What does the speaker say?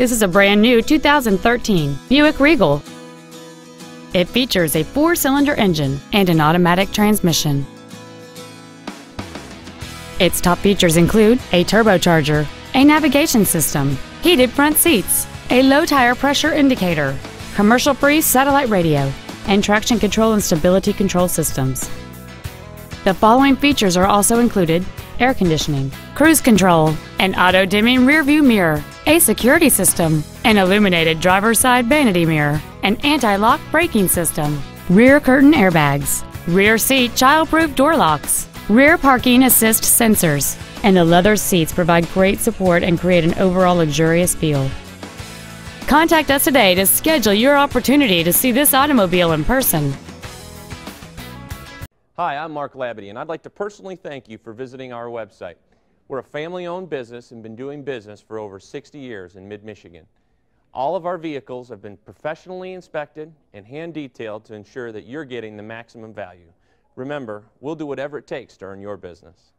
This is a brand new 2013 Buick Regal. It features a four-cylinder engine and an automatic transmission. Its top features include a turbocharger, a navigation system, heated front seats, a low tire pressure indicator, commercial-free satellite radio, and traction control and stability control systems. The following features are also included air conditioning, cruise control, an auto-dimming rearview mirror, a security system, an illuminated driver's side vanity mirror, an anti-lock braking system, rear curtain airbags, rear seat child-proof door locks, rear parking assist sensors, and the leather seats provide great support and create an overall luxurious feel. Contact us today to schedule your opportunity to see this automobile in person. Hi, I'm Mark Labadie, and I'd like to personally thank you for visiting our website. We're a family-owned business and been doing business for over 60 years in mid-Michigan. All of our vehicles have been professionally inspected and hand-detailed to ensure that you're getting the maximum value. Remember, we'll do whatever it takes to earn your business.